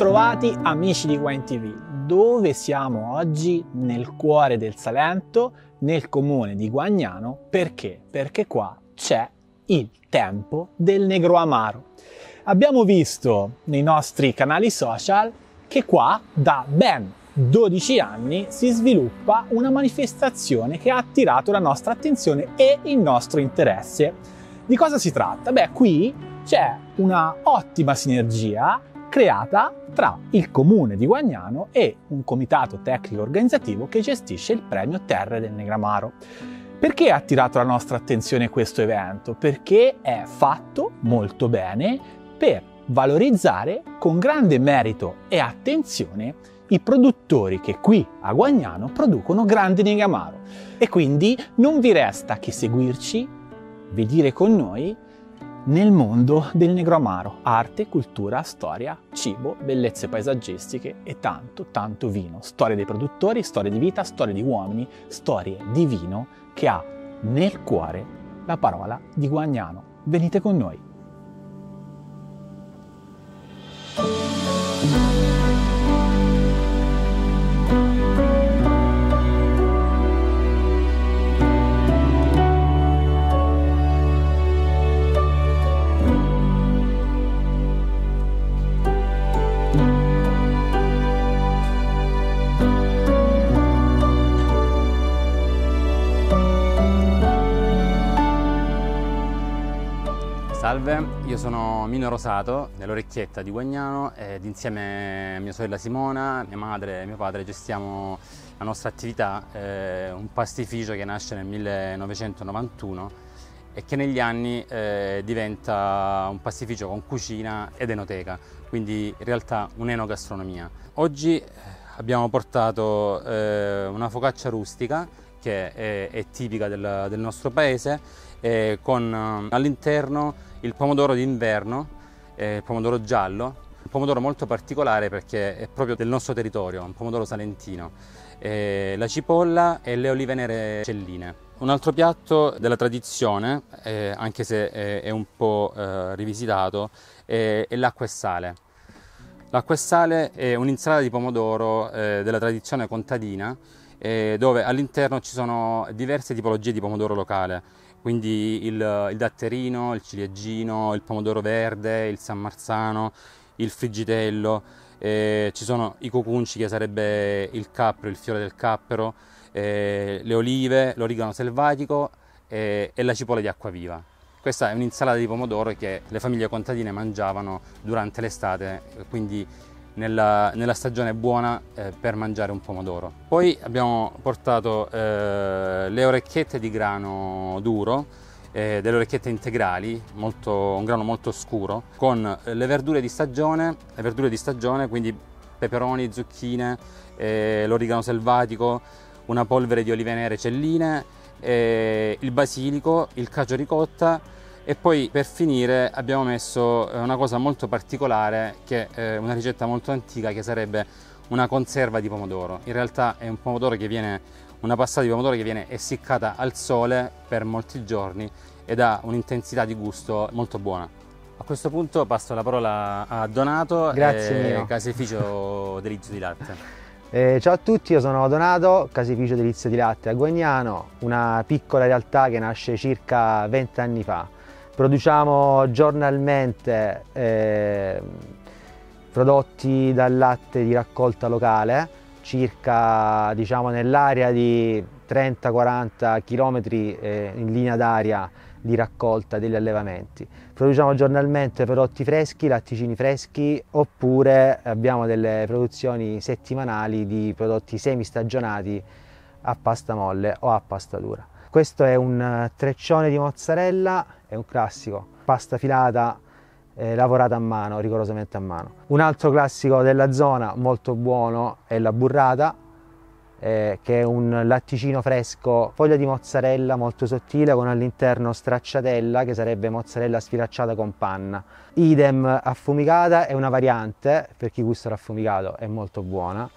Ben trovati amici di Wine TV. Dove siamo oggi? Nel cuore del Salento, nel comune di Guagnano. Perché? Perché qua c'è il tempo del negro amaro. Abbiamo visto nei nostri canali social che qua da ben 12 anni si sviluppa una manifestazione che ha attirato la nostra attenzione e il nostro interesse. Di cosa si tratta? Beh, qui c'è una ottima sinergia creata tra il comune di Guagnano e un comitato tecnico organizzativo che gestisce il premio Terre del Negramaro. Perché ha attirato la nostra attenzione questo evento? Perché è fatto molto bene per valorizzare con grande merito e attenzione i produttori che qui a Guagnano producono grande negamaro. E quindi non vi resta che seguirci, vedere con noi nel mondo del negro amaro, arte, cultura, storia, cibo, bellezze paesaggistiche e tanto, tanto vino. Storie dei produttori, storie di vita, storie di uomini, storie di vino che ha nel cuore la parola di Guagnano. Venite con noi. Salve, io sono Mino Rosato, nell'orecchietta di Guagnano ed insieme a mia sorella Simona, mia madre e mio padre gestiamo la nostra attività, eh, un pastificio che nasce nel 1991 e che negli anni eh, diventa un pastificio con cucina ed enoteca, quindi in realtà un'enogastronomia. Oggi eh, abbiamo portato eh, una focaccia rustica che è, è tipica del, del, nostro paese, eh, con all'interno il pomodoro d'inverno, eh, il pomodoro giallo, un pomodoro molto particolare perché è proprio del nostro territorio, un pomodoro salentino, eh, la cipolla e le olive nere celline. Un altro piatto della tradizione, eh, anche se è, è un po' eh, rivisitato, è, è l'acqua e sale. L'acqua e sale è un'insalata di pomodoro eh, della tradizione contadina, eh, dove all'interno ci sono diverse tipologie di pomodoro locale quindi il, il datterino, il ciliegino, il pomodoro verde, il San Marzano, il friggitello, eh, ci sono i cocunci che sarebbe il cappero, il fiore del cappero, eh, le olive, l'origano selvatico eh, e la cipolla di acquaviva. Questa è un'insalata di pomodoro che le famiglie contadine mangiavano durante l'estate, quindi nella, nella stagione buona eh, per mangiare un pomodoro. Poi abbiamo portato eh, le orecchiette di grano duro, eh, delle orecchiette integrali, molto, un grano molto scuro, con le verdure di stagione, le verdure di stagione, quindi peperoni, zucchine, eh, l'origano selvatico, una polvere di olive nere celline, eh, il basilico, il cacio ricotta e poi per finire abbiamo messo eh, una cosa molto particolare che è una ricetta molto antica che sarebbe una conserva di pomodoro. In realtà è un pomodoro che viene, una passata di pomodoro che viene essiccata al sole per molti giorni ed ha un'intensità di gusto molto buona. A questo punto passo la parola a Donato, Grazie, eh, caseificio Delizio di Latte. Eh, ciao a tutti, io sono Donato, caseificio Delizio di Latte a Guagnano, una piccola realtà che nasce circa 20 anni fa. Produciamo giornalmente eh, prodotti dal latte di raccolta locale, circa diciamo, nell'area di 30-40 km eh, in linea d'aria di raccolta degli allevamenti. Produciamo giornalmente prodotti freschi, latticini freschi oppure abbiamo delle produzioni settimanali di prodotti semistagionati a pasta molle o a pasta dura. Questo è un treccione di mozzarella, è un classico, pasta filata eh, lavorata a mano, rigorosamente a mano. Un altro classico della zona molto buono è la burrata, eh, che è un latticino fresco, foglia di mozzarella molto sottile con all'interno stracciatella che sarebbe mozzarella sfilacciata con panna. Idem affumicata è una variante, per chi gusta l'affumicato è molto buona.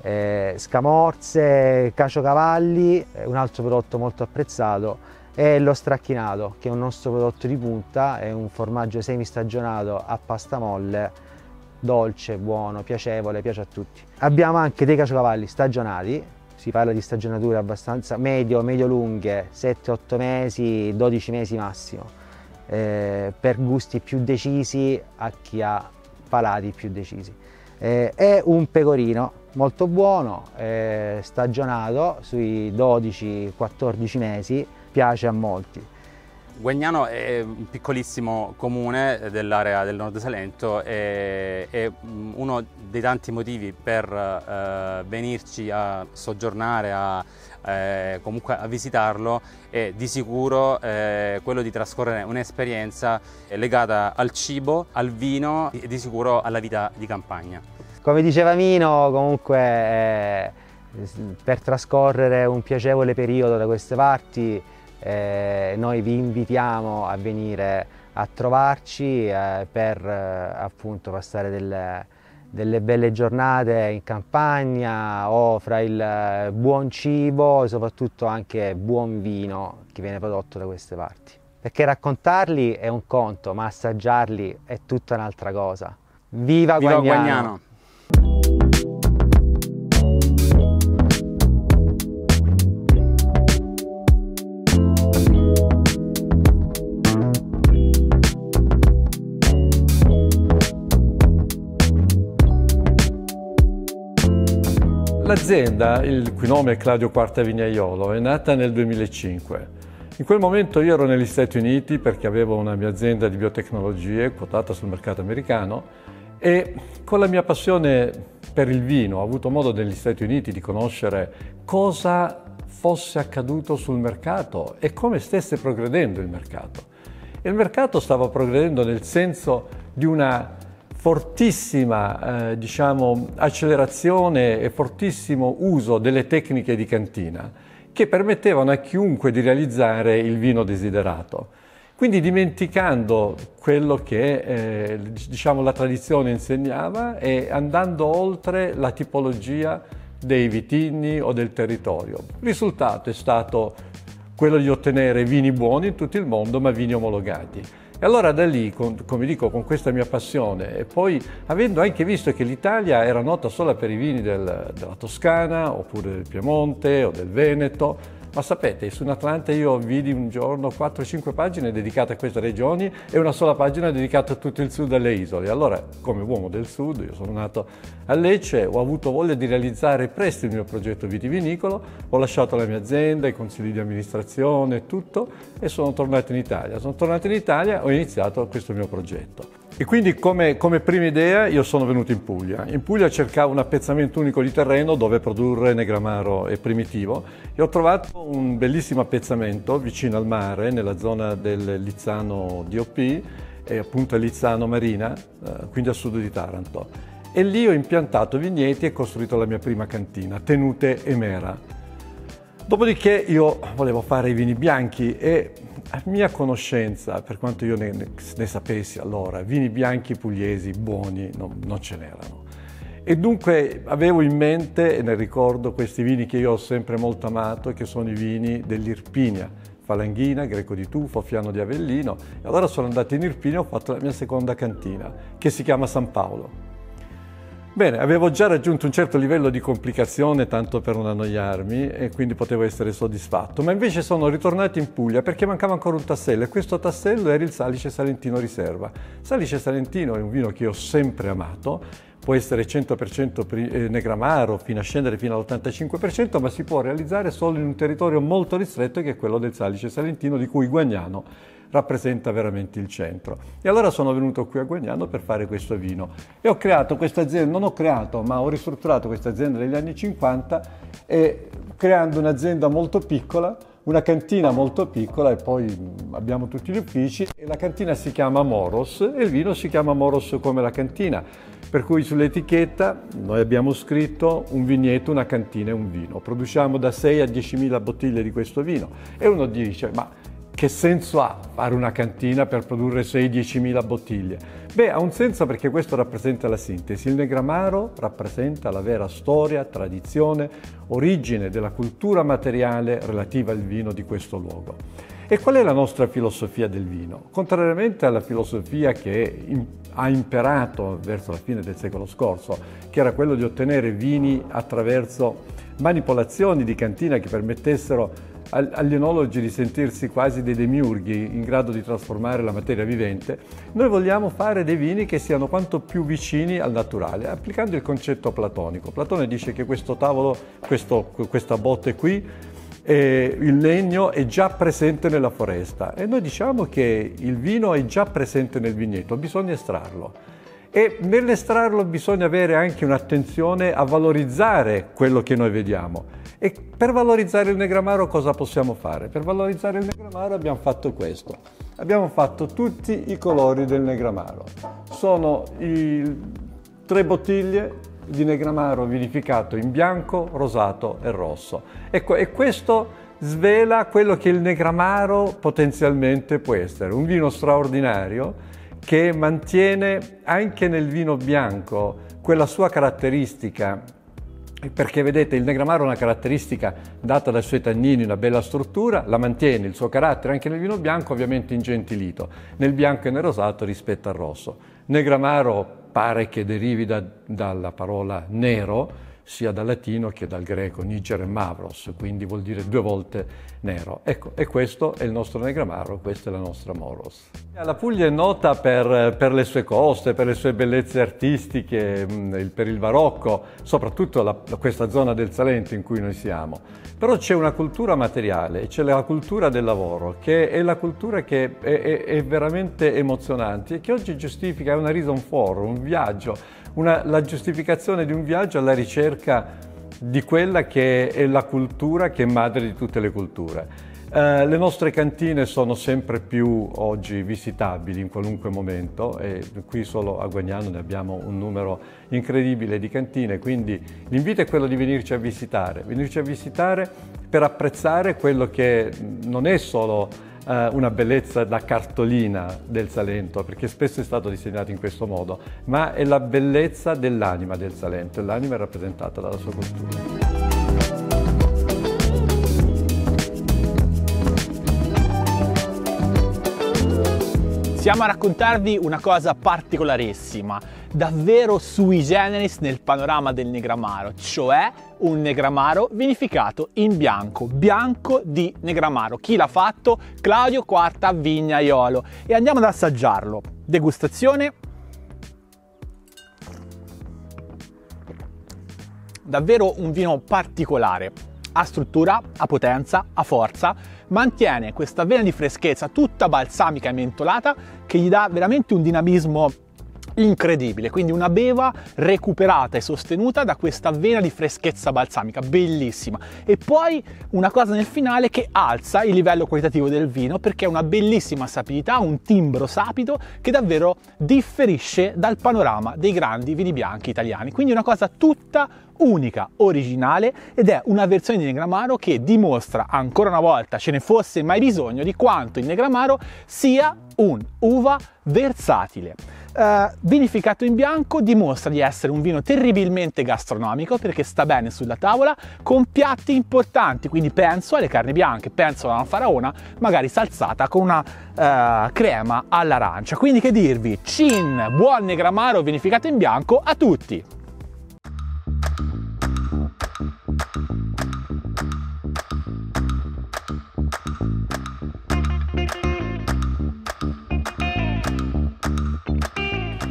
Eh, scamorze, caciocavalli, un altro prodotto molto apprezzato è lo stracchinato che è un nostro prodotto di punta, è un formaggio semistagionato a pasta molle dolce, buono, piacevole, piace a tutti. Abbiamo anche dei caciocavalli stagionati, si parla di stagionature abbastanza medio, medio-lunghe, 7-8 mesi, 12 mesi massimo, eh, per gusti più decisi a chi ha palati più decisi. Eh, è un pecorino molto buono, eh, stagionato sui 12-14 mesi, piace a molti. Guagnano è un piccolissimo comune dell'area del Nord Salento e è uno dei tanti motivi per eh, venirci a soggiornare, a, eh, comunque a visitarlo è di sicuro eh, quello di trascorrere un'esperienza legata al cibo, al vino e di sicuro alla vita di campagna. Come diceva Mino, comunque eh, per trascorrere un piacevole periodo da queste parti eh, noi vi invitiamo a venire a trovarci eh, per eh, appunto passare delle, delle, belle giornate in campagna o fra il eh, buon cibo e soprattutto anche buon vino che viene prodotto da queste parti. Perché raccontarli è un conto, ma assaggiarli è tutta un'altra cosa. Viva, Viva Guagnano! Guagnano. L'azienda, il cui nome è Claudio Quarta Vignaiolo, è nata nel 2005. In quel momento io ero negli Stati Uniti perché avevo una mia azienda di biotecnologie quotata sul mercato americano e con la mia passione per il vino ho avuto modo negli Stati Uniti di conoscere cosa fosse accaduto sul mercato e come stesse progredendo il mercato. Il mercato stava progredendo nel senso di una fortissima eh, diciamo, accelerazione e fortissimo uso delle tecniche di cantina che permettevano a chiunque di realizzare il vino desiderato. Quindi dimenticando quello che eh, diciamo, la tradizione insegnava e andando oltre la tipologia dei vitigni o del territorio. Il risultato è stato quello di ottenere vini buoni in tutto il mondo, ma vini omologati. E allora da lì, con, come dico, con questa mia passione e poi avendo anche visto che l'Italia era nota solo per i vini del, della Toscana oppure del Piemonte o del Veneto, ma sapete, su Atlante io vidi un giorno 4-5 pagine dedicate a queste regioni e una sola pagina dedicata a tutto il sud delle isole. Allora, come uomo del sud, io sono nato a Lecce, ho avuto voglia di realizzare presto il mio progetto vitivinicolo, ho lasciato la mia azienda, i consigli di amministrazione, tutto e sono tornato in Italia. Sono tornato in Italia e ho iniziato questo mio progetto. E quindi come, come, prima idea io sono venuto in Puglia. In Puglia cercavo un appezzamento unico di terreno dove produrre negramaro e primitivo e ho trovato un bellissimo appezzamento vicino al mare, nella zona del Lizzano DOP e appunto Lizzano Marina, eh, quindi a sud di Taranto. E lì ho impiantato vigneti e costruito la mia prima cantina, Tenute e Mera. Dopodiché io volevo fare i vini bianchi e a mia conoscenza, per quanto io ne, ne sapessi allora, vini bianchi pugliesi buoni non, non ce n'erano. E dunque avevo in mente e nel ricordo questi vini che io ho sempre molto amato, che sono i vini dell'Irpinia, Falanghina, Greco di Tufo, Fiano di Avellino. E allora sono andato in Irpinia e ho fatto la mia seconda cantina, che si chiama San Paolo. Bene, avevo già raggiunto un certo livello di complicazione tanto per non annoiarmi e quindi potevo essere soddisfatto, ma invece sono ritornato in Puglia perché mancava ancora un tassello e questo tassello era il Salice Salentino Riserva. Salice Salentino è un vino che ho sempre amato, può essere 100% eh, negramaro fino a scendere fino all'85%, ma si può realizzare solo in un territorio molto ristretto che è quello del Salice Salentino di cui Guagnano rappresenta veramente il centro. E allora sono venuto qui a Guagnano per fare questo vino e ho creato questa azienda, non ho creato ma ho ristrutturato questa azienda negli anni 50 e creando un'azienda molto piccola, una cantina molto piccola e poi abbiamo tutti gli uffici e la cantina si chiama Moros e il vino si chiama Moros come la cantina Per cui sull'etichetta noi abbiamo scritto un vigneto, una cantina e un vino. Produciamo da 6 a 10 mila bottiglie di questo vino. E uno dice, ma che senso ha fare una cantina per produrre 6-10 mila bottiglie? Beh, ha un senso perché questo rappresenta la sintesi. Il Negramaro rappresenta la vera storia, tradizione, origine della cultura materiale relativa al vino di questo luogo. E qual è la nostra filosofia del vino? Contrariamente alla filosofia che ha imperato verso la fine del secolo scorso, che era quello di ottenere vini attraverso manipolazioni di cantina che permettessero agli enologi di sentirsi quasi dei demiurghi in grado di trasformare la materia vivente, noi vogliamo fare dei vini che siano quanto più vicini al naturale, applicando il concetto platonico. Platone dice che questo tavolo, questo, questa botte qui, eh, il legno è già presente nella foresta e noi diciamo che il vino è già presente nel vigneto, bisogna estrarlo. E nell'estrarlo bisogna avere anche un'attenzione a valorizzare quello che noi vediamo. E per valorizzare il Negramaro cosa possiamo fare? Per valorizzare il Negramaro abbiamo fatto questo. Abbiamo fatto tutti i colori del Negramaro. Sono tre bottiglie di Negramaro vinificato in bianco, rosato e rosso. Ecco, e questo svela quello che il Negramaro potenzialmente può essere. Un vino straordinario che mantiene anche nel vino bianco quella sua caratteristica perché vedete il Negramaro ha una caratteristica data dai suoi tannini, una bella struttura, la mantiene il suo carattere anche nel vino bianco ovviamente ingentilito, nel bianco e nel rosato rispetto al rosso. Negramaro pare che derivi da, dalla parola nero, sia dal latino che dal greco, niger e mavros, quindi vuol dire due volte nero. Ecco, e questo è il nostro negramaro, questa è la nostra moros. La Puglia è nota per, per le sue coste, per le sue bellezze artistiche, per il barocco, soprattutto la, questa zona del Salento in cui noi siamo. Però c'è una cultura materiale, c'è la cultura del lavoro, che è la cultura che è, è, è veramente emozionante e che oggi giustifica, una reason for, un viaggio, una, la giustificazione di un viaggio alla ricerca di quella che è la cultura che è madre di tutte le culture. Uh, le nostre cantine sono sempre più oggi visitabili in qualunque momento e qui solo a Guagnano ne abbiamo un numero incredibile di cantine, quindi l'invito è quello di venirci a visitare, venirci a visitare per apprezzare quello che non è solo eh, una bellezza da cartolina del Salento, perché spesso è stato disegnato in questo modo, ma è la bellezza dell'anima del Salento, e l'anima è rappresentata dalla sua cultura. Siamo a raccontarvi una cosa particolarissima, davvero sui generis nel panorama del Negramaro, cioè un Negramaro vinificato in bianco, bianco di Negramaro. Chi l'ha fatto? Claudio Quarta Vignaiolo. E andiamo ad assaggiarlo. Degustazione. Davvero un vino particolare ha struttura, ha potenza, ha forza, mantiene questa vena di freschezza tutta balsamica e mentolata che gli dà veramente un dinamismo incredibile, quindi una beva recuperata e sostenuta da questa vena di freschezza balsamica, bellissima. E poi una cosa nel finale che alza il livello qualitativo del vino perché è una bellissima sapidità, un timbro sapido che davvero differisce dal panorama dei grandi vini bianchi italiani. Quindi una cosa tutta unica, originale ed è una versione di Negramaro che dimostra ancora una volta, ce ne fosse mai bisogno, di quanto il Negramaro sia un'uva versatile. Uh, vinificato in bianco dimostra di essere un vino terribilmente gastronomico perché sta bene sulla tavola con piatti importanti, quindi penso alle carni bianche, penso alla faraona, magari salsata con una uh, crema all'arancia. Quindi che dirvi, cin, buon negramaro vinificato in bianco a tutti!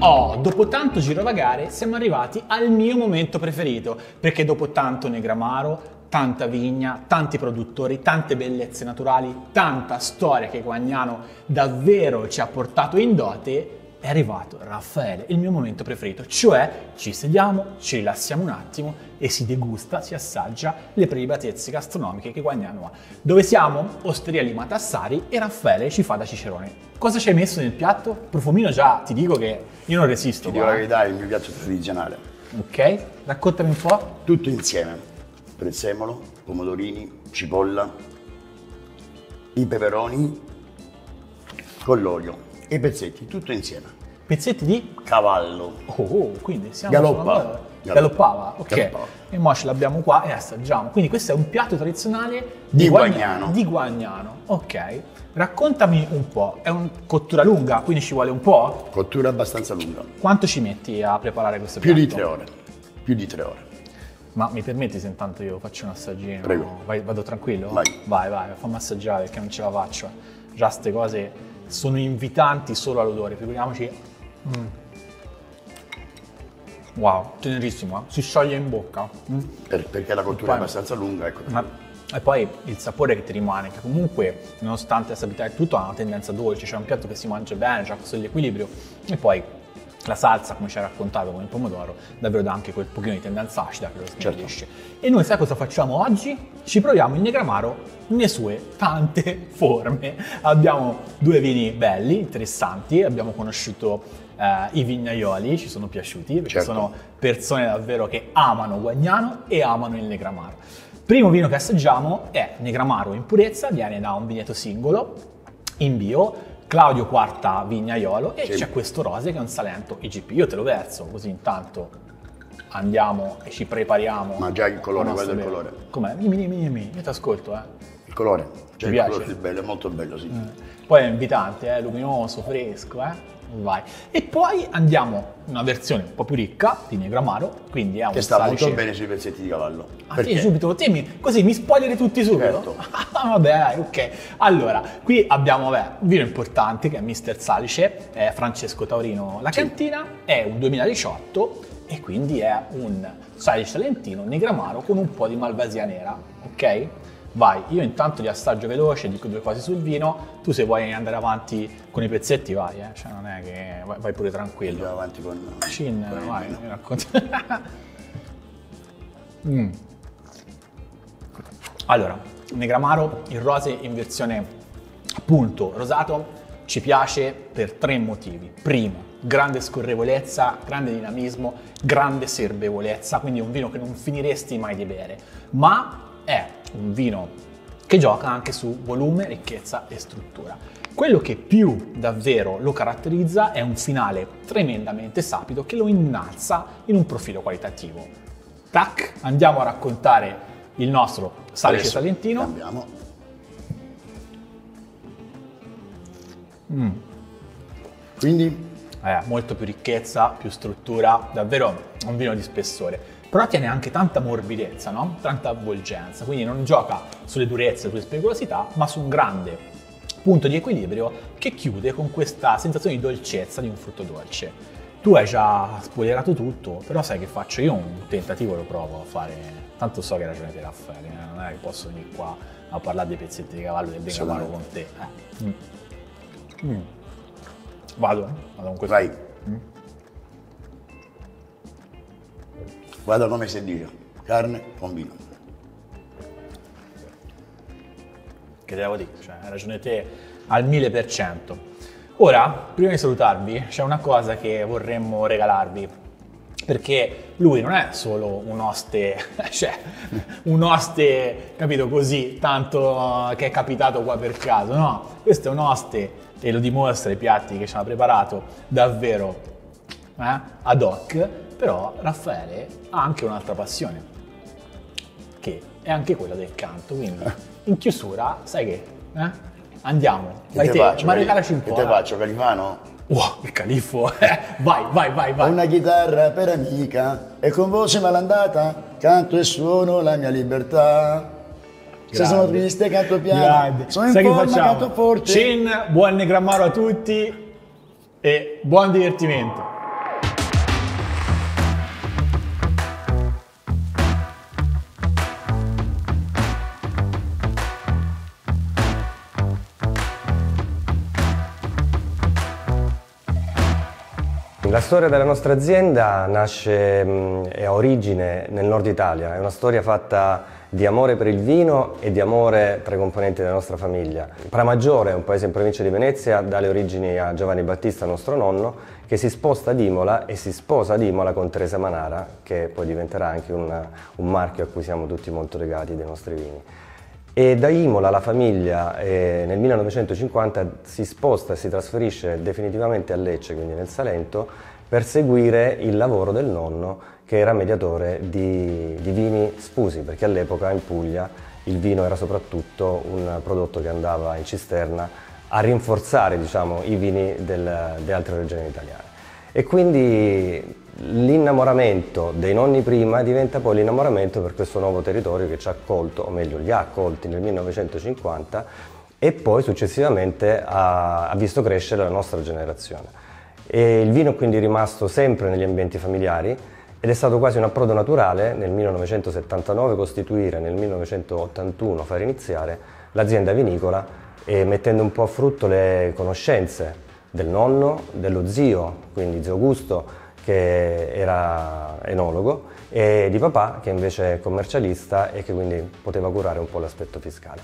Oh, dopo tanto girovagare siamo arrivati al mio momento preferito, perché dopo tanto Negramaro, tanta vigna, tanti produttori, tante bellezze naturali, tanta storia che Guagnano davvero ci ha portato in dote, è arrivato Raffaele, il mio momento preferito, cioè ci sediamo, ci rilassiamo un attimo e si degusta, si assaggia le prelibatezze gastronomiche che Guagnano ha. Dove siamo? Osteria Lima Tassari e Raffaele ci fa da cicerone. Cosa ci hai messo nel piatto? Profumino già, ti dico che io non resisto. Ti dico la qua. verità, è il mio piatto tradizionale. Ok, raccontami un po'. Tutto insieme. Prezzemolo, pomodorini, cipolla, i peperoni con l'olio e i pezzetti, tutto insieme. Pezzetti di... Cavallo. Oh, oh, quindi siamo... Galoppava. sulla- Galoppava, ok. Galoppava. E mo ce l'abbiamo qua e assaggiamo. Quindi questo è un piatto tradizionale Di Guagna- Guagnano. Di Guagnano, ok. Raccontami un po', è una cottura lunga, quindi ci vuole un po'? Cottura abbastanza lunga. Quanto ci metti a preparare questo Più piatto? di tre ore. Più di tre ore. Ma mi permetti se intanto io faccio un assaggino? Prego. Vai- vado tranquillo? Vai. Vai, vai, fammi assaggiare perché non ce la faccio. Già ste cose sono invitanti solo all'odore, figuriamoci. Mm. Wow, tenerissimo, eh? si scioglie in bocca. Mm. Per- perché la cottura è abbastanza lunga, ecco. Ma- e poi il sapore che ti rimane, che comunque, nonostante la stabilità e tutto, ha una tendenza dolce, c'è un piatto che si mangia bene, c'è questo equilibrio. E poi la salsa, come ci hai raccontato con il pomodoro, davvero dà anche quel pochino di tendenza acida che lo snellisce. E noi sai cosa facciamo oggi? Ci proviamo il Negramaro nelle sue tante forme. Abbiamo due vini belli, interessanti, abbiamo conosciuto eh, i vignaioli, ci sono piaciuti, perché Certo. sono persone davvero che amano Guagnano e amano il Negramaro. Primo vino che assaggiamo è Negramaro in purezza, viene da un vigneto singolo, in bio, Claudio Quarta Vignaiolo e Sì. c'è questo rose che è un Salento IGP. Io te lo verso, così intanto andiamo e ci prepariamo. Ma già il colore, guarda il colore. Com'è? Dimmi, dimmi, dimmi, io ti ascolto, eh. Il colore. Cioè Ti il piace? colore è bello, è molto bello, sì. Poi è invitante, eh, luminoso, fresco, eh. Vai. E poi andiamo una versione un po' più ricca di Negramaro, quindi è un Che sta salice- molto bene sui pezzetti di cavallo. Ah, Perché? sì, subito, te mi- così mi spoileri tutti subito? Certo. Ah, vabbè, ok. Allora, qui abbiamo vabbè, un vino importante che è Mister Salice, è Francesco Taurino La Sì. Cantina, è un 2018 e quindi è un Salice Salentino Negramaro con un po' di Malvasia nera, ok? Vai, io intanto li assaggio veloce, dico due cose sul vino, tu se vuoi andare avanti con i pezzetti vai, eh? cioè non è che vai, vai pure tranquillo. Andiamo avanti con, Cin, con il vai, mi racconti. Mm. Allora, Negramaro, il rose in versione appunto rosato, ci piace per tre motivi. Primo, grande scorrevolezza, grande dinamismo, grande serbevolezza, quindi è un vino che non finiresti mai di bere, ma è un vino che gioca anche su volume, ricchezza e struttura. Quello che più davvero lo caratterizza è un finale tremendamente sapido che lo innalza in un profilo qualitativo. Tac, andiamo a raccontare il nostro salice salentino. Cambiamo. Quindi Eh, molto più ricchezza, più struttura, davvero un vino di spessore. Però tiene anche tanta morbidezza, no? Tanta avvolgenza, quindi non gioca sulle durezze, sulle spericolosità, ma su un grande punto di equilibrio che chiude con questa sensazione di dolcezza di un frutto dolce. Tu hai già spoilerato tutto, però sai che faccio? Io un tentativo lo provo a fare, tanto so che ragione te Raffaele, eh, non è che posso venire qua a parlare dei pezzetti di cavallo del Bengamaro con te. eh. Mm. Mm. Vado, eh? vado con questo. vai. Guarda come si dice. Carne con vino. che devo dire, cioè, hai ragione te al 1000%. Ora, prima di salutarvi, c'è una cosa che vorremmo regalarvi, perché lui non è solo un oste, cioè un oste, capito, così, tanto che è capitato qua per caso, no, questo è un oste, e lo dimostra i piatti che ci hanno preparato, davvero eh, ad hoc, però Raffaele ha anche un'altra passione, che è anche quella del canto. Quindi in chiusura, sai che? eh? Andiamo, Che vai te te, faccio, ma regalaci un Che po'. te eh. faccio, Califano? Wow, il califfo, eh. vai, vai, vai, vai. una chitarra per amica e con voce malandata canto e suono la mia libertà. Se Grande. sono triste canto piano, Grande. sono in Sai che forma canto forte. Cin, buon negrammaro a tutti e buon divertimento. La storia della nostra azienda nasce e ha origine nel nord Italia, è una storia fatta di amore per il vino e di amore tra i componenti della nostra famiglia. Pramaggiore un paese in provincia di Venezia, dà le origini a Giovanni Battista, nostro nonno, che si sposta ad Imola e si sposa ad Imola con Teresa Manara, che poi diventerà anche una, un marchio a cui siamo tutti molto legati dei nostri vini. E da Imola la famiglia eh, nel 1950 si sposta e si trasferisce definitivamente a Lecce, quindi nel Salento, per seguire il lavoro del nonno che era mediatore di, di vini sfusi, perché all'epoca in Puglia il vino era soprattutto un prodotto che andava in cisterna a rinforzare diciamo, i vini del, delle altre regioni italiane. E quindi l'innamoramento dei nonni prima diventa poi l'innamoramento per questo nuovo territorio che ci ha accolto, o meglio li ha accolti nel 1950 e poi successivamente ha, ha visto crescere la nostra generazione. E il vino quindi è rimasto sempre negli ambienti familiari ed è stato quasi un approdo naturale nel 1979 costituire, nel 1981 far iniziare l'azienda vinicola e mettendo un po' a frutto le conoscenze del nonno, dello zio, quindi zio Augusto, che era enologo, e di papà, che invece è commercialista e che quindi poteva curare un po' l'aspetto fiscale.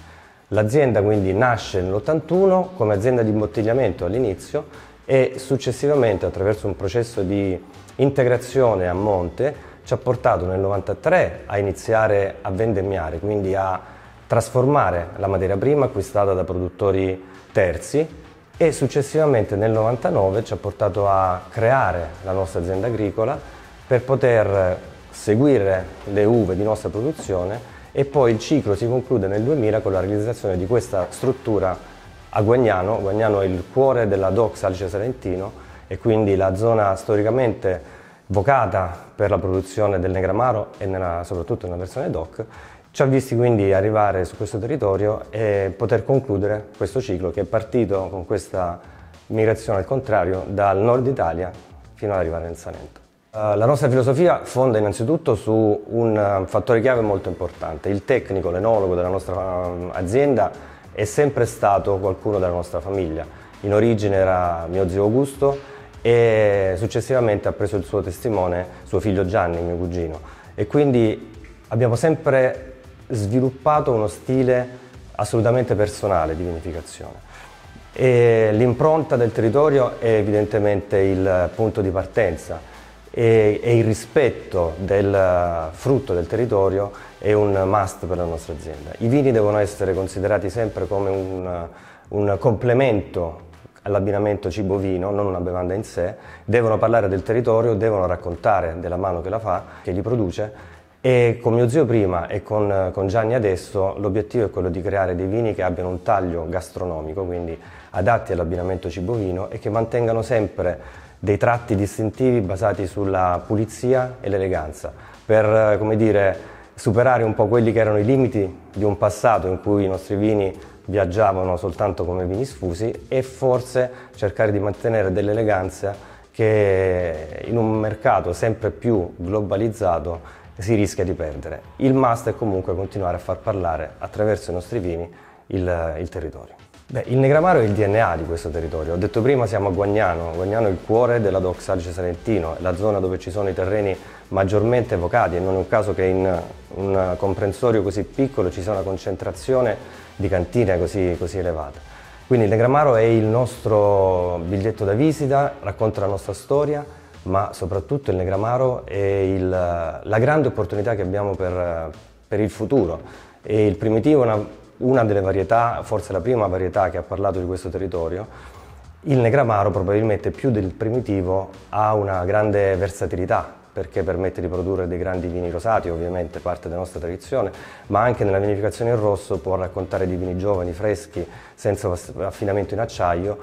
L'azienda quindi nasce nell'81 come azienda di imbottigliamento all'inizio e successivamente attraverso un processo di integrazione a monte ci ha portato nel 93 a iniziare a vendemmiare, quindi a trasformare la materia prima acquistata da produttori terzi e successivamente nel 99 ci ha portato a creare la nostra azienda agricola per poter seguire le uve di nostra produzione e poi il ciclo si conclude nel 2000 con la realizzazione di questa struttura a Guagnano. Guagnano è il cuore della DOC Salice Salentino e quindi la zona storicamente vocata per la produzione del Negramaro e nella, soprattutto nella versione DOC ci ha visti quindi arrivare su questo territorio e poter concludere questo ciclo che è partito con questa migrazione al contrario dal nord Italia fino ad arrivare nel Salento. Uh, la nostra filosofia fonda innanzitutto su un fattore chiave molto importante. Il tecnico, l'enologo della nostra uh, azienda è sempre stato qualcuno della nostra famiglia. In origine era mio zio Augusto e successivamente ha preso il suo testimone suo figlio Gianni, mio cugino. E quindi abbiamo sempre sviluppato uno stile assolutamente personale di vinificazione. E l'impronta del territorio è evidentemente il punto di partenza e, e, il rispetto del frutto del territorio è un must per la nostra azienda. I vini devono essere considerati sempre come un, un complemento all'abbinamento cibo-vino, non una bevanda in sé, devono parlare del territorio, devono raccontare della mano che la fa, che li produce e con mio zio prima e con, con Gianni adesso l'obiettivo è quello di creare dei vini che abbiano un taglio gastronomico, quindi adatti all'abbinamento cibo-vino e che mantengano sempre dei tratti distintivi basati sulla pulizia e l'eleganza, per come dire, superare un po' quelli che erano i limiti di un passato in cui i nostri vini viaggiavano soltanto come vini sfusi e forse cercare di mantenere dell'eleganza che in un mercato sempre più globalizzato si rischia di perdere. Il must è comunque continuare a far parlare attraverso i nostri vini il, il territorio. Beh, il Negramaro è il DNA di questo territorio. Ho detto prima siamo a Guagnano, Guagnano è il cuore della Salice Salentino, la zona dove ci sono i terreni maggiormente evocati e non è un caso che in un comprensorio così piccolo ci sia una concentrazione di cantine così, così elevata. Quindi il Negramaro è il nostro biglietto da visita, racconta la nostra storia, ma soprattutto il Negramaro è il, la grande opportunità che abbiamo per, per il futuro. E il primitivo è una, una, delle varietà, forse la prima varietà che ha parlato di questo territorio. Il Negramaro probabilmente più del primitivo ha una grande versatilità perché permette di produrre dei grandi vini rosati, ovviamente parte della nostra tradizione, ma anche nella vinificazione in rosso può raccontare di vini giovani, freschi, senza affinamento in acciaio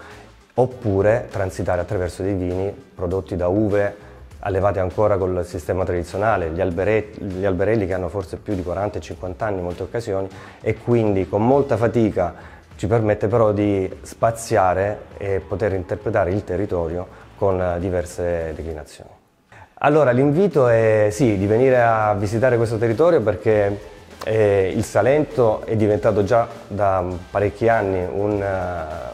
oppure transitare attraverso dei vini prodotti da uve allevate ancora col sistema tradizionale, gli, gli alberelli che hanno forse più di 40 50 anni in molte occasioni e quindi con molta fatica ci permette però di spaziare e poter interpretare il territorio con diverse declinazioni. Allora l'invito è sì, di venire a visitare questo territorio perché e il Salento è diventato già da parecchi anni un,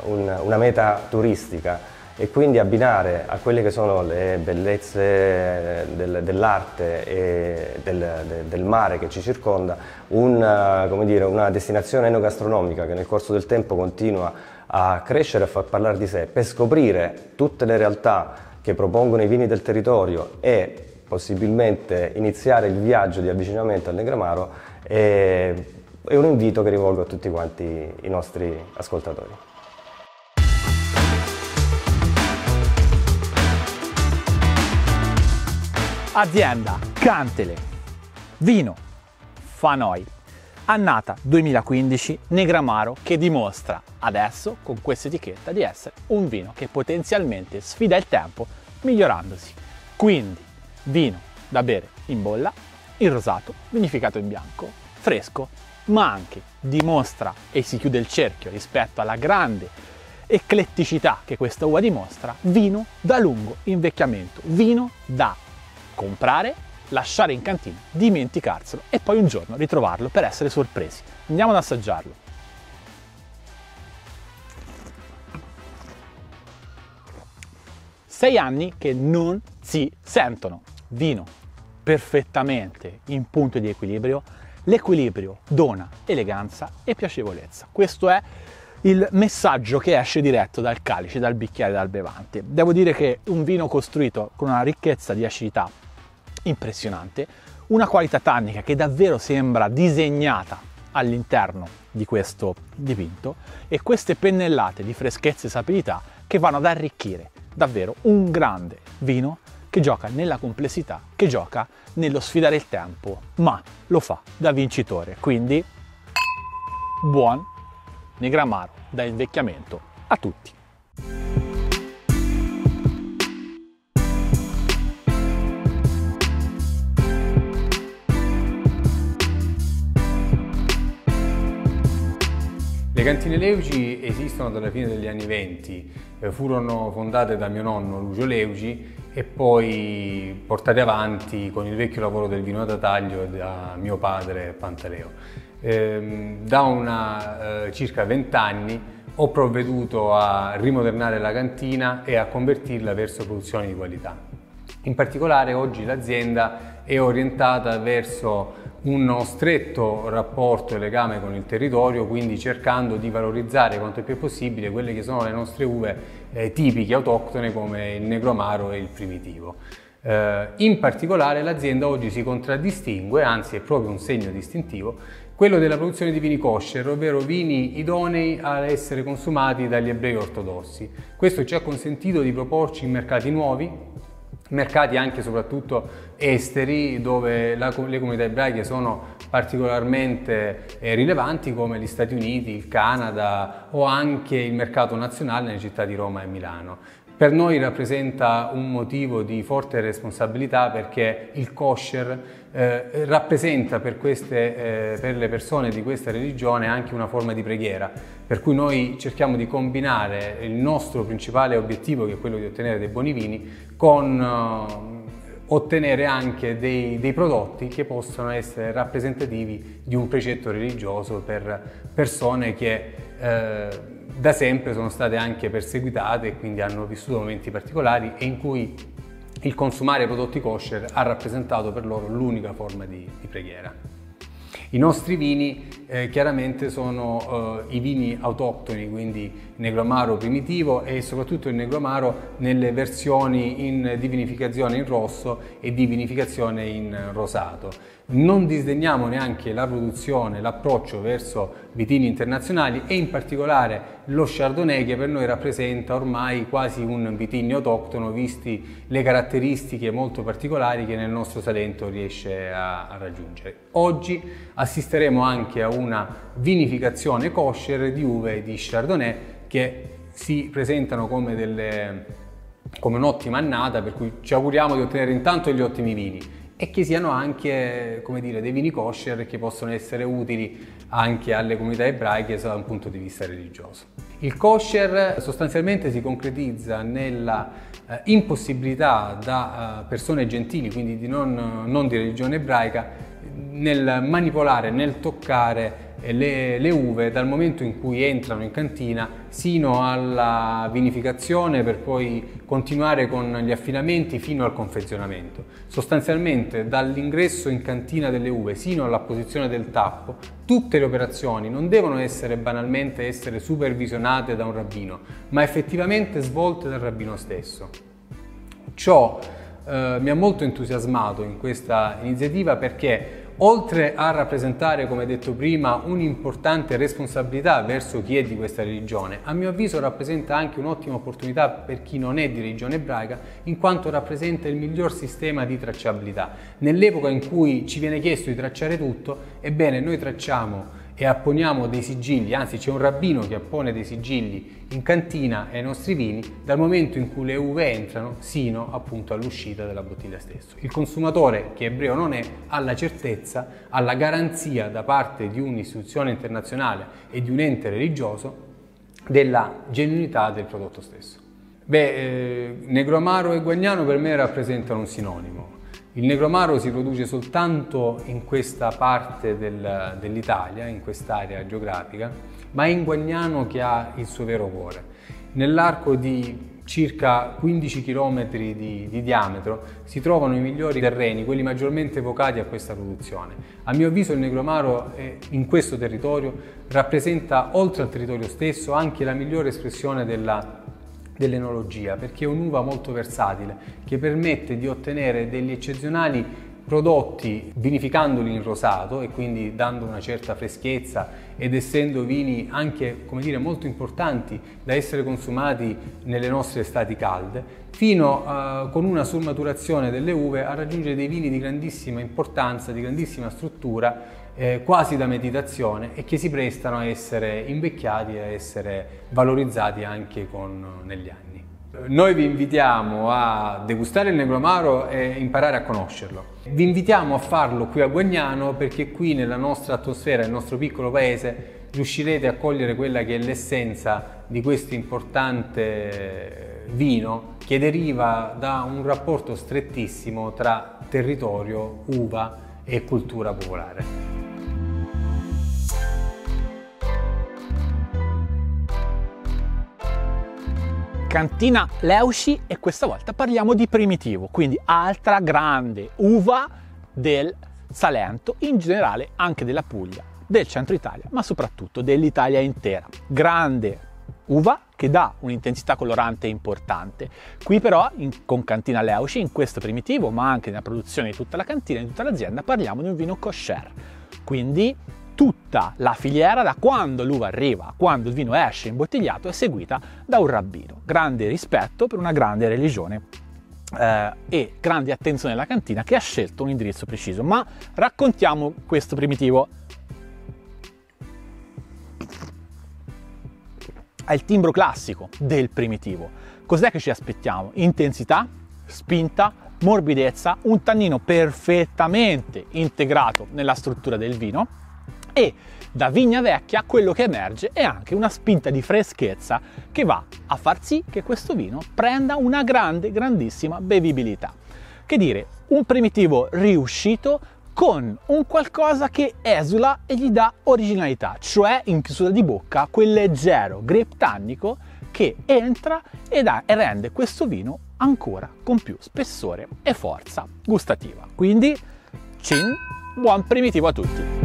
un, una meta turistica e quindi abbinare a quelle che sono le bellezze del, dell'arte e del, de, del, mare che ci circonda una, dire, una destinazione enogastronomica che nel corso del tempo continua a crescere e a far parlare di sé per scoprire tutte le realtà che propongono i vini del territorio e possibilmente iniziare il viaggio di avvicinamento al Negramaro è, è un invito che rivolgo a tutti quanti i nostri ascoltatori. Azienda Cantele Vino Fanoi annata 2015 Negramaro che dimostra adesso con questa etichetta di essere un vino che potenzialmente sfida il tempo migliorandosi. Quindi vino da bere in bolla, il rosato, vinificato in bianco, fresco, ma anche dimostra e si chiude il cerchio rispetto alla grande ecletticità che questa uva dimostra, vino da lungo invecchiamento, vino da comprare, lasciare in cantina, dimenticarselo e poi un giorno ritrovarlo per essere sorpresi. Andiamo ad assaggiarlo. Sei anni che non si sentono vino perfettamente in punto di equilibrio, l'equilibrio dona eleganza e piacevolezza. Questo è il messaggio che esce diretto dal calice, dal bicchiere, dal bevante. Devo dire che un vino costruito con una ricchezza di acidità impressionante, una qualità tannica che davvero sembra disegnata all'interno di questo dipinto e queste pennellate di freschezza e sapidità che vanno ad arricchire davvero un grande vino che gioca nella complessità, che gioca nello sfidare il tempo, ma lo fa da vincitore. Quindi buon Negramaro da invecchiamento a tutti. Le cantine Leuci esistono dalla fine degli anni 20, eh, furono fondate da mio nonno Lucio Leuci e poi portate avanti con il vecchio lavoro del vino da taglio da mio padre Pantaleo. Eh, da una, eh, circa 20 anni ho provveduto a rimodernare la cantina e a convertirla verso produzioni di qualità. In particolare oggi l'azienda è orientata verso uno stretto rapporto e legame con il territorio, quindi cercando di valorizzare quanto più possibile quelle che sono le nostre uve eh, tipiche, autoctone come il negromaro e il primitivo. Eh, in particolare l'azienda oggi si contraddistingue, anzi è proprio un segno distintivo, quello della produzione di vini kosher, ovvero vini idonei ad essere consumati dagli ebrei ortodossi. Questo ci ha consentito di proporci in mercati nuovi, mercati anche e soprattutto esteri dove la, le comunità ebraiche sono particolarmente eh, rilevanti come gli Stati Uniti, il Canada o anche il mercato nazionale nelle città di Roma e Milano. Per noi rappresenta un motivo di forte responsabilità perché il kosher eh, rappresenta per, queste, eh, per, le persone di questa religione anche una forma di preghiera, per cui noi cerchiamo di combinare il nostro principale obiettivo, che è quello di ottenere dei buoni vini, con eh, ottenere anche dei, dei, prodotti che possono essere rappresentativi di un precetto religioso per persone che eh, da sempre sono state anche perseguitate e quindi hanno vissuto momenti particolari e in cui il consumare prodotti kosher ha rappresentato per loro l'unica forma di, di preghiera. I nostri vini eh, chiaramente sono eh, i vini autoctoni, quindi negromaro primitivo e soprattutto il negromaro nelle versioni in divinificazione in rosso e divinificazione in rosato. Non disdegniamo neanche la produzione, l'approccio verso vitini internazionali e in particolare lo Chardonnay che per noi rappresenta ormai quasi un vitigno autoctono visti le caratteristiche molto particolari che nel nostro Salento riesce a, a raggiungere. Oggi assisteremo anche a una vinificazione kosher di uve di Chardonnay che si presentano come, delle, come un'ottima annata per cui ci auguriamo di ottenere intanto degli ottimi vini e che siano anche dire, dei vini kosher che possono essere utili anche alle comunità ebraiche da un punto di vista religioso. Il kosher sostanzialmente si concretizza nella eh, impossibilità da eh, persone gentili, quindi di non, non di religione ebraica, nel manipolare, nel toccare le, le, uve dal momento in cui entrano in cantina sino alla vinificazione per poi continuare con gli affinamenti fino al confezionamento. Sostanzialmente dall'ingresso in cantina delle uve sino alla posizione del tappo tutte le operazioni non devono essere banalmente essere supervisionate da un rabbino ma effettivamente svolte dal rabbino stesso. Ciò eh, mi ha molto entusiasmato in questa iniziativa perché oltre a rappresentare, come detto prima, un'importante responsabilità verso chi è di questa religione, a mio avviso rappresenta anche un'ottima opportunità per chi non è di religione ebraica, in quanto rappresenta il miglior sistema di tracciabilità. Nell'epoca in cui ci viene chiesto di tracciare tutto, ebbene noi tracciamo e apponiamo dei sigilli, anzi c'è un rabbino che appone dei sigilli in cantina ai nostri vini dal momento in cui le uve entrano sino appunto all'uscita della bottiglia stessa. Il consumatore, che ebreo non è, ha la certezza, ha la garanzia da parte di un'istituzione internazionale e di un ente religioso della genuinità del prodotto stesso. Beh, eh, Negromaro e Guagnano per me rappresentano un sinonimo. Il negromaro si produce soltanto in questa parte del, dell'Italia, in quest'area geografica, ma è in Guagnano che ha il suo vero cuore. Nell'arco di circa 15 km di, di, diametro si trovano i migliori terreni, quelli maggiormente evocati a questa produzione. A mio avviso il negromaro in questo territorio rappresenta, oltre al territorio stesso, anche la migliore espressione della dell'enologia perché è un'uva molto versatile che permette di ottenere degli eccezionali prodotti vinificandoli in rosato e quindi dando una certa freschezza ed essendo vini anche dire, molto importanti da essere consumati nelle nostre estati calde, fino a, con una surmaturazione delle uve a raggiungere dei vini di grandissima importanza, di grandissima struttura eh, quasi da meditazione e che si prestano a essere invecchiati e a essere valorizzati anche con, negli anni. Noi vi invitiamo a degustare il Negromaro e imparare a conoscerlo. Vi invitiamo a farlo qui a Guagnano perché qui nella nostra atmosfera, nel nostro piccolo paese, riuscirete a cogliere quella che è l'essenza di questo importante vino che deriva da un rapporto strettissimo tra territorio, uva e cultura popolare. Cantina Leusci e questa volta parliamo di primitivo, quindi altra grande uva del Salento, in generale anche della Puglia, del centro Italia, ma soprattutto dell'Italia intera. Grande uva che dà un'intensità colorante importante. Qui però in, con Cantina Leusci, in questo primitivo, ma anche nella produzione di tutta la cantina, di tutta l'azienda, parliamo di un vino kosher. Quindi tutta la filiera da quando l'uva arriva a quando il vino esce imbottigliato è seguita da un rabbino. Grande rispetto per una grande religione eh, e grande attenzione alla cantina che ha scelto un indirizzo preciso. Ma raccontiamo questo primitivo. È il timbro classico del primitivo. Cos'è che ci aspettiamo? Intensità, spinta, morbidezza, un tannino perfettamente integrato nella struttura del vino e da vigna vecchia quello che emerge è anche una spinta di freschezza che va a far sì che questo vino prenda una grande, grandissima bevibilità. Che dire, un primitivo riuscito con un qualcosa che esula e gli dà originalità, cioè in chiusura di bocca quel leggero grip tannico che entra e, da, e rende questo vino ancora con più spessore e forza gustativa. Quindi, cin, buon primitivo a tutti!